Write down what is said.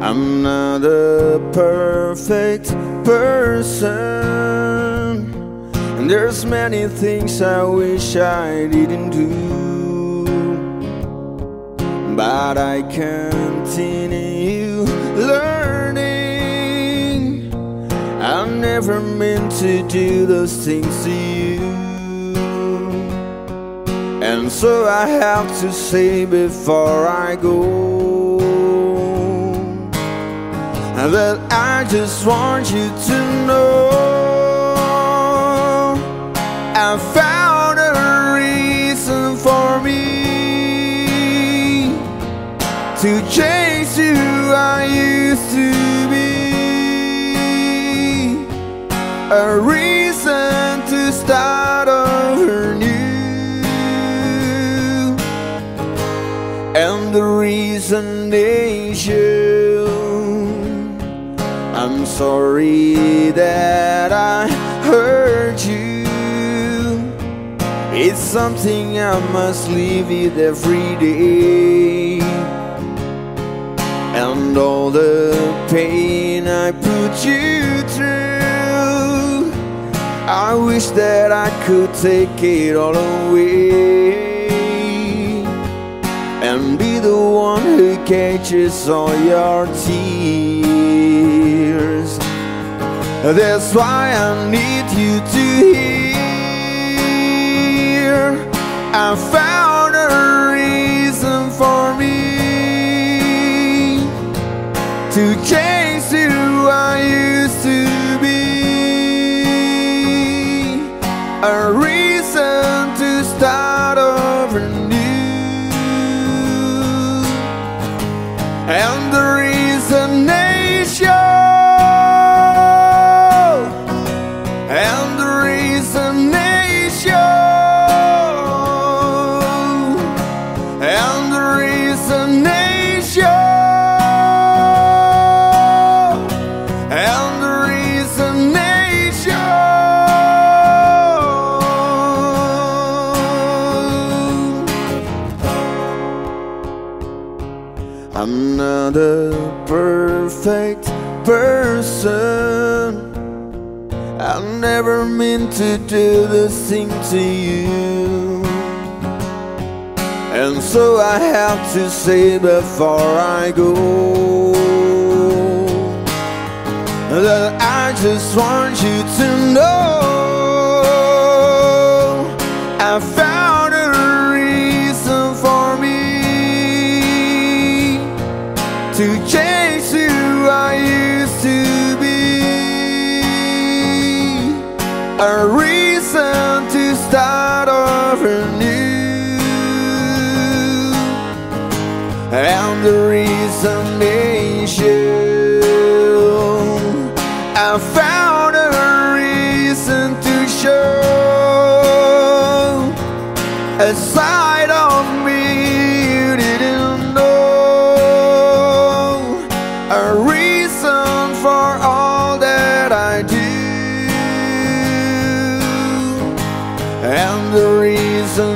I'm not a perfect person. And there's many things I wish I didn't do. But I continue learning. I never meant to do those things to you. And so I have to say before I go that I just want you to know. I found a reason for me to chase who I used to be. A reason to start over new. And the reason is you I'm sorry that I hurt you. It's something I must live with every day. And all the pain I put you through I wish that I could take it all away And be the one who catches all your tears. That's why I need you to hear. I found a reason for me To change who I used to be. A reason to start And the I'm not a perfect person. I never meant to do this thing to you. And so I have to say before I go That I just want you to know I found start over new And the reason is you I found a reason to show A side of me you didn't know. A reason for and the reason